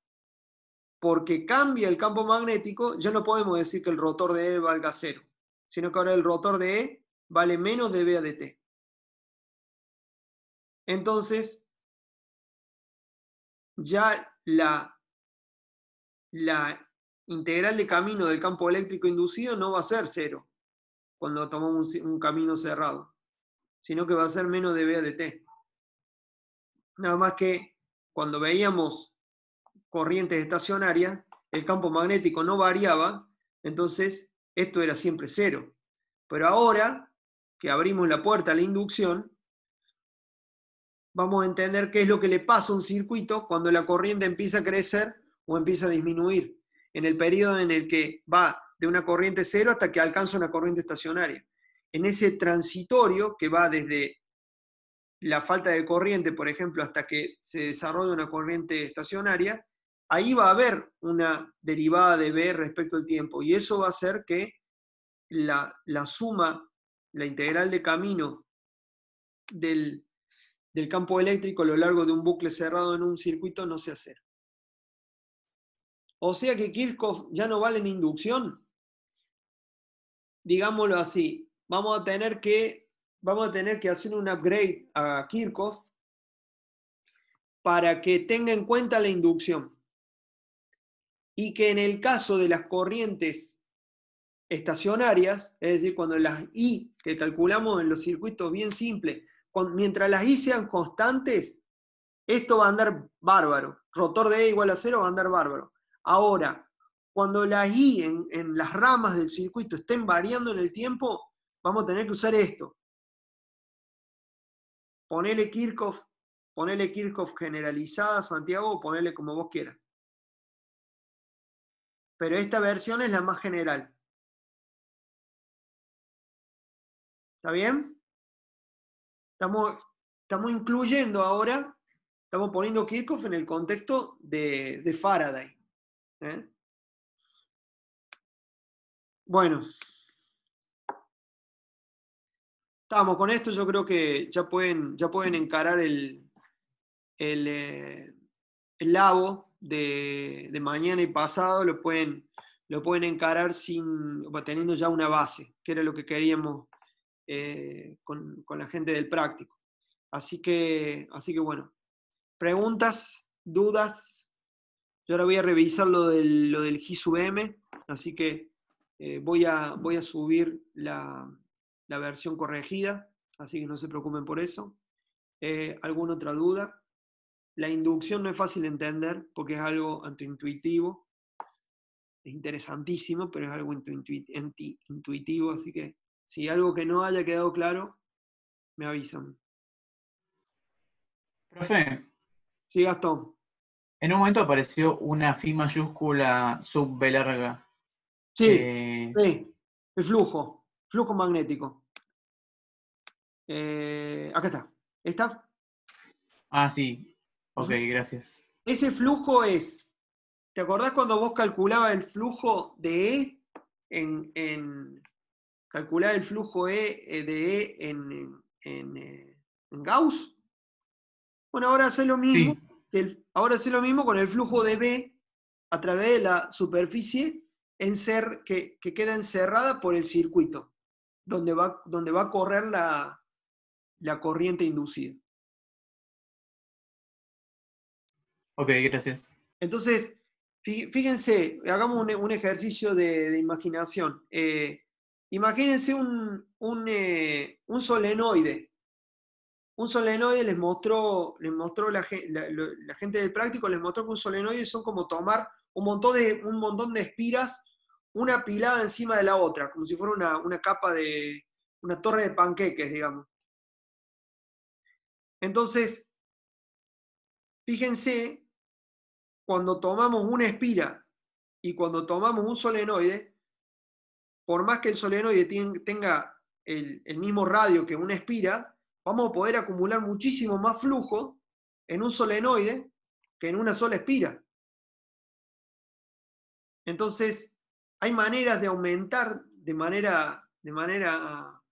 porque cambia el campo magnético, ya no podemos decir que el rotor de E valga cero, sino que ahora el rotor de E vale menos de B de T. Entonces, ya la, la integral de camino del campo eléctrico inducido no va a ser cero cuando tomamos un, camino cerrado, sino que va a ser menos de B de T. Nada más que cuando veíamos corrientes estacionarias, el campo magnético no variaba, entonces esto era siempre cero. Pero ahora que abrimos la puerta a la inducción, vamos a entender qué es lo que le pasa a un circuito cuando la corriente empieza a crecer o empieza a disminuir. En el periodo en el que va de una corriente cero hasta que alcanza una corriente estacionaria. En ese transitorio que va desde la falta de corriente, por ejemplo, hasta que se desarrolla una corriente estacionaria, ahí va a haber una derivada de B respecto al tiempo. Y eso va a hacer que la, suma, la integral de camino del, del campo eléctrico a lo largo de un bucle cerrado en un circuito no sea cero. O sea que Kirchhoff ya no vale en inducción. Digámoslo así, vamos a tener que, vamos a tener que hacer un upgrade a Kirchhoff para que tenga en cuenta la inducción. Y que en el caso de las corrientes estacionarias, es decir, cuando las I que calculamos en los circuitos bien simples, mientras las I sean constantes, esto va a andar bárbaro. Rotor de E igual a cero va a andar bárbaro. Ahora, cuando las I en, las ramas del circuito estén variando en el tiempo, vamos a tener que usar esto. Ponele Kirchhoff, ponele Kirchhoff generalizada, Santiago, o ponele como vos quieras. Pero esta versión es la más general. ¿Está bien? Estamos, incluyendo ahora, estamos poniendo Kirchhoff en el contexto de, Faraday. ¿eh? Bueno. Estamos con esto, yo creo que ya pueden, ya pueden encarar el, el, eh, el lago de, mañana y pasado, lo pueden, lo pueden encarar sin, teniendo ya una base, que era lo que queríamos eh, con, con, la gente del práctico. Así que, así que bueno, preguntas, dudas, yo ahora voy a revisar lo del, lo del así que eh, voy, a, voy a subir la, versión corregida, así que no se preocupen por eso. Eh, ¿Alguna otra duda? La inducción no es fácil de entender porque es algo antiintuitivo. Es interesantísimo, pero es algo intuitivo, así que si algo que no haya quedado claro, me avisan. Profe. Sí, Gastón. En un momento apareció una fi mayúscula sub B larga. Sí, eh, sí, el flujo, flujo magnético. Eh, acá está. ¿Está? Ah, sí. Ok, gracias. Ese flujo es, ¿te acordás cuando vos calculabas el flujo de E en, en calcular el flujo E eh, de E en, en, Gauss? Bueno, ahora hace lo mismo ahora es lo mismo con el flujo de B a través de la superficie en ser, que, queda encerrada por el circuito, donde va, donde va a correr la, la corriente inducida. Ok, gracias. Entonces, fíjense, hagamos un, ejercicio de, imaginación. Eh, imagínense un, un, eh, un solenoide un solenoide les mostró, les mostró la, gente del práctico, les mostró que un solenoide son como tomar un montón de, espiras, una pilada encima de la otra, como si fuera una, una capa de, una torre de panqueques, digamos. Entonces, fíjense, cuando tomamos una espira y cuando tomamos un solenoide, por más que el solenoide tenga el, mismo radio que una espira, vamos a poder acumular muchísimo más flujo en un solenoide que en una sola espira. Entonces, hay maneras de aumentar de manera, de manera,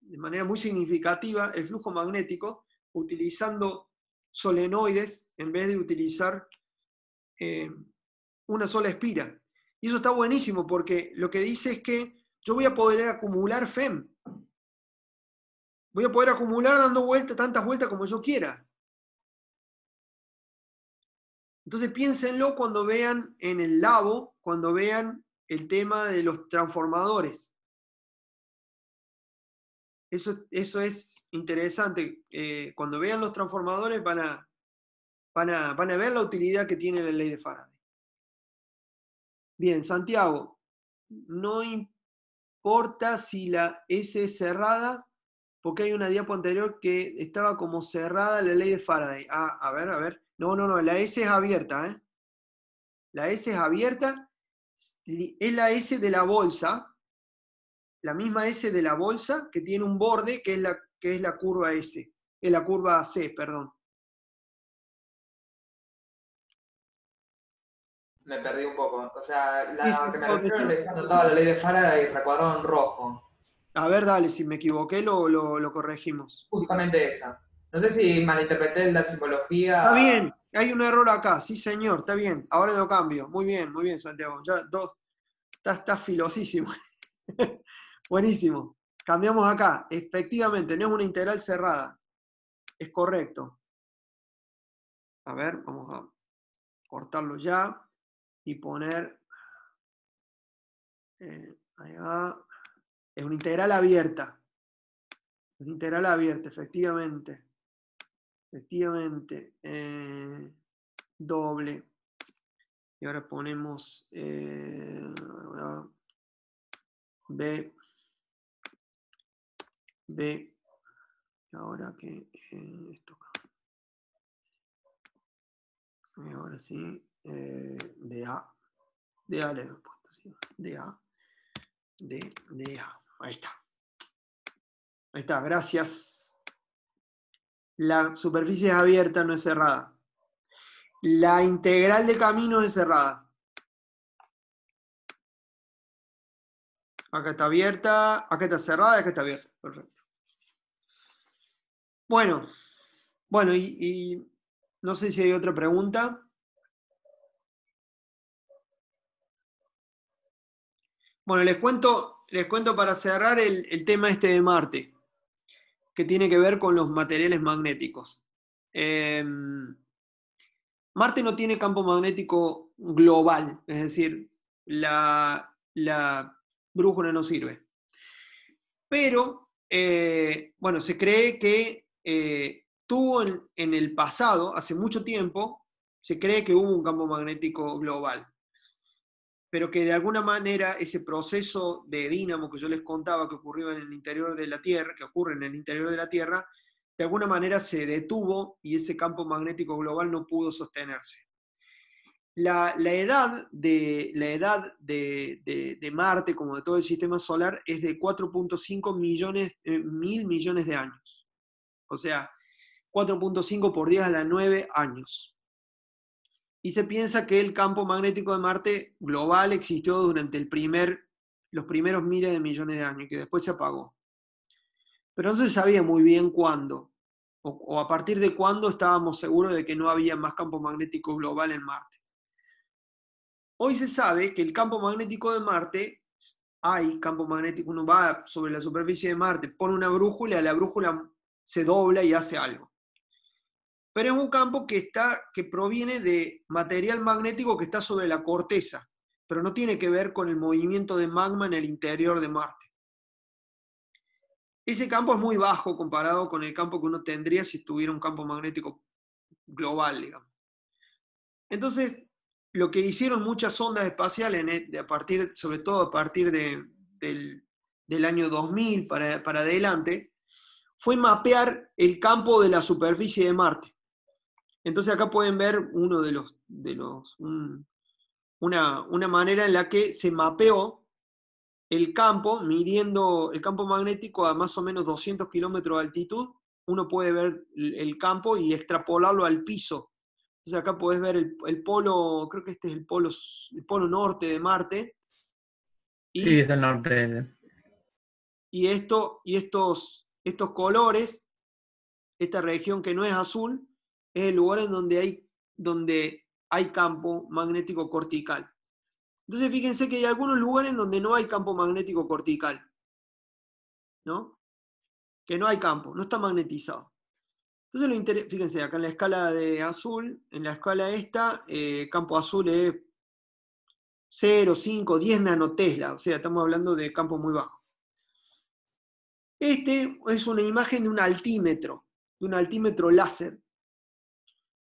de manera muy significativa el flujo magnético utilizando solenoides en vez de utilizar eh, una sola espira. Y eso está buenísimo porque lo que dice es que yo voy a poder acumular FEM voy a poder acumular dando vueltas, tantas vueltas como yo quiera. Entonces piénsenlo cuando vean en el labo, cuando vean el tema de los transformadores. Eso, eso es interesante. Eh, cuando vean los transformadores van a, van, a, van a ver la utilidad que tiene la ley de Faraday. Bien, Santiago, no importa si la S es cerrada porque hay una diapo anterior que estaba como cerrada la ley de Faraday. Ah, a ver, a ver. No, no, no, la S es abierta, ¿eh? La S es abierta es la S de la bolsa, la misma S de la bolsa que tiene un borde que es la, que es la curva S, es la curva C, perdón. Me perdí un poco. O sea, la que me refiero es cuando estaba la ley de Faraday recuadrado en rojo. A ver, dale, si me equivoqué lo, lo, corregimos. Justamente esa. No sé si malinterpreté la simbología. Está bien, hay un error acá, sí señor, está bien. Ahora lo cambio. Muy bien, muy bien, Santiago. Ya dos. Está, filosísimo. Buenísimo. Cambiamos acá. Efectivamente, no es una integral cerrada. Es correcto. A ver, vamos a cortarlo ya y poner. Eh, ahí va. Es una integral abierta. Es una integral abierta, efectivamente. Efectivamente. Eh, doble. Y ahora ponemos eh, B. B. Y ahora que eh, esto Y ahora sí. de A. De A le hemos puesto, ¿sí? De A. De, de A. Ahí está. Ahí está, gracias. La superficie es abierta, no es cerrada. La integral de camino es cerrada. Acá está abierta, acá está cerrada, acá está abierta. Perfecto. Bueno, bueno, y, no sé si hay otra pregunta. Bueno, les cuento les cuento para cerrar el, tema este de Marte, que tiene que ver con los materiales magnéticos. Em, Marte no tiene campo magnético global, es decir, la, brújula no sirve. Pero, eh, bueno, se cree que eh, tuvo en el pasado, hace mucho tiempo, se cree que hubo un campo magnético global pero que de alguna manera ese proceso de dínamo que yo les contaba que ocurrió en el interior de la Tierra, que ocurre en el interior de la Tierra, de alguna manera se detuvo y ese campo magnético global no pudo sostenerse. La, edad, de, Marte, como de todo el sistema solar, es de 4.5 millones, eh, mil millones de años. O sea, 4.5 por 10 a la 9 años y se piensa que el campo magnético de Marte global existió durante el primer, los primeros miles de millones de años que después se apagó. Pero no se sabía muy bien cuándo, o, a partir de cuándo estábamos seguros de que no había más campo magnético global en Marte. Hoy se sabe que el campo magnético de Marte, hay campo magnético, uno va sobre la superficie de Marte, pone una brújula, la brújula se dobla y hace algo pero es un campo que, está, que proviene de material magnético que está sobre la corteza, pero no tiene que ver con el movimiento de magma en el interior de Marte. Ese campo es muy bajo comparado con el campo que uno tendría si tuviera un campo magnético global, digamos. Entonces, lo que hicieron muchas ondas espaciales, a partir, sobre todo a partir del, año 2000 para, para adelante, fue mapear el campo de la superficie de Marte. Entonces acá pueden ver uno de los, de los una, manera en la que se mapeó el campo, midiendo el campo magnético a más o menos 200 kilómetros de altitud, uno puede ver el campo y extrapolarlo al piso. Entonces acá puedes ver el, polo, creo que este es el polo, el polo norte de Marte. sí, es el norte. Y, esto, y estos, estos colores, esta región que no es azul, es el lugar en donde hay, donde hay campo magnético cortical. Entonces fíjense que hay algunos lugares donde no hay campo magnético cortical. ¿No? Que no hay campo, no está magnetizado. Entonces fíjense, acá en la escala de azul, en la escala esta, eh, campo azul es 0, 5, 10 nanotesla, o sea, estamos hablando de campo muy bajo. Este es una imagen de un altímetro, de un altímetro láser.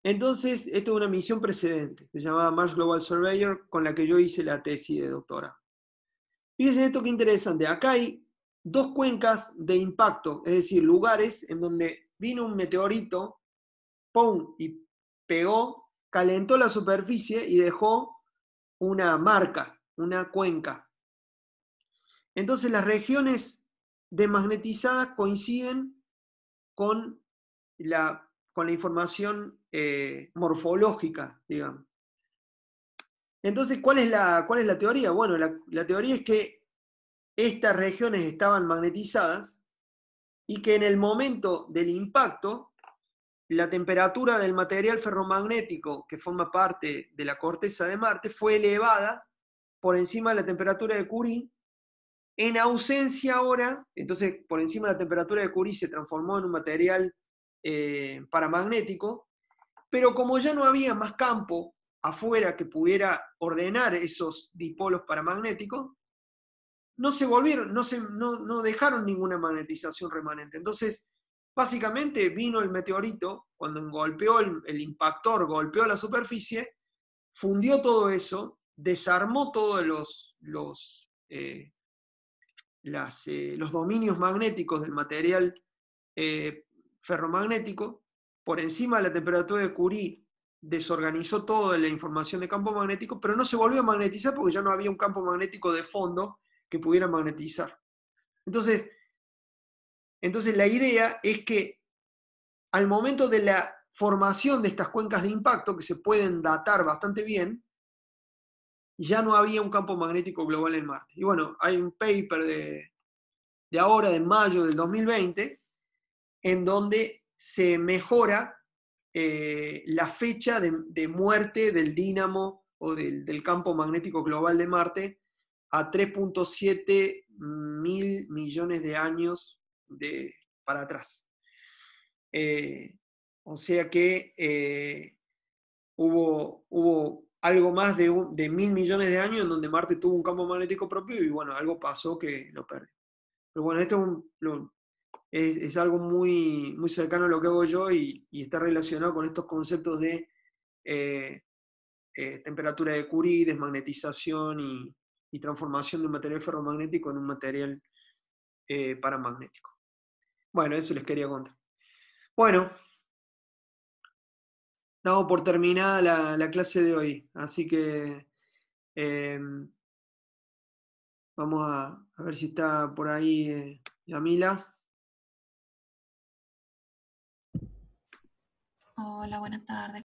Entonces, esto es una misión precedente, se llamaba Mars Global Surveyor, con la que yo hice la tesis de doctora. Fíjense esto que interesante. Acá hay dos cuencas de impacto, es decir, lugares en donde vino un meteorito, ¡pum! y pegó, calentó la superficie y dejó una marca, una cuenca. Entonces las regiones desmagnetizadas coinciden con la, con la información eh, morfológica, digamos. Entonces, ¿cuál es la, cuál es la teoría? Bueno, la, teoría es que estas regiones estaban magnetizadas y que en el momento del impacto, la temperatura del material ferromagnético que forma parte de la corteza de Marte fue elevada por encima de la temperatura de Curie en ausencia ahora, entonces por encima de la temperatura de Curie se transformó en un material eh, paramagnético, pero como ya no había más campo afuera que pudiera ordenar esos dipolos paramagnéticos, no se volvieron, no, se, no, dejaron ninguna magnetización remanente. Entonces, básicamente vino el meteorito, cuando golpeó el, impactor, golpeó la superficie, fundió todo eso, desarmó todos los, eh, eh, los dominios magnéticos del material eh, ferromagnético, por encima de la temperatura de Curie desorganizó toda la información de campo magnético, pero no se volvió a magnetizar porque ya no había un campo magnético de fondo que pudiera magnetizar. Entonces, entonces la idea es que al momento de la formación de estas cuencas de impacto, que se pueden datar bastante bien, ya no había un campo magnético global en Marte. Y bueno, hay un paper de, de ahora, de mayo del 2020, en donde se mejora eh, la fecha de, muerte del dínamo o del, campo magnético global de Marte a 3.7 mil millones de años de, para atrás. Eh, o sea que eh, hubo, hubo, algo más de, mil millones de años en donde Marte tuvo un campo magnético propio y bueno, algo pasó que lo perdió. Pero bueno, esto es, algo muy, muy cercano a lo que hago yo y, está relacionado con estos conceptos de eh, eh, temperatura de Curie, desmagnetización y, transformación de un material ferromagnético en un material eh, paramagnético. Bueno, eso les quería contar. Bueno, damos por terminada la, clase de hoy, así que em, vamos a, ver si está por ahí Yamila. Hola, buenas tardes.